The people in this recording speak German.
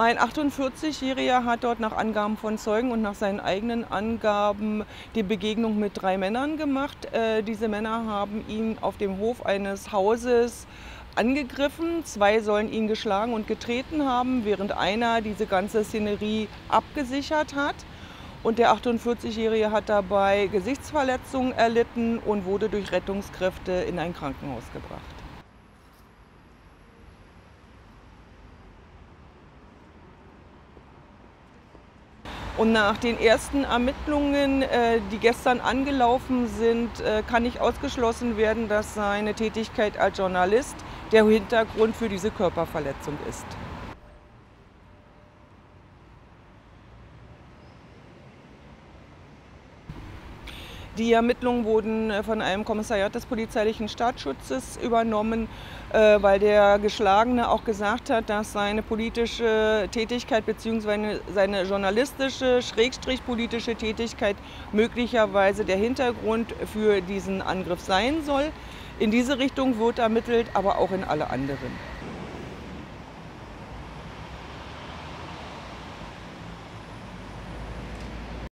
Ein 48-Jähriger hat dort nach Angaben von Zeugen und nach seinen eigenen Angaben die Begegnung mit drei Männern gemacht. Äh, diese Männer haben ihn auf dem Hof eines Hauses angegriffen. Zwei sollen ihn geschlagen und getreten haben, während einer diese ganze Szenerie abgesichert hat. Und der 48-Jährige hat dabei Gesichtsverletzungen erlitten und wurde durch Rettungskräfte in ein Krankenhaus gebracht. Und nach den ersten Ermittlungen, äh, die gestern angelaufen sind, äh, kann nicht ausgeschlossen werden, dass seine Tätigkeit als Journalist der Hintergrund für diese Körperverletzung ist. Die Ermittlungen wurden äh, von einem Kommissariat des polizeilichen Staatsschutzes übernommen, äh, weil der Geschlagene auch gesagt hat, dass seine politische Tätigkeit bzw. seine journalistische, schrägstrich politische Tätigkeit möglicherweise der Hintergrund für diesen Angriff sein soll. In diese Richtung wird ermittelt, aber auch in alle anderen.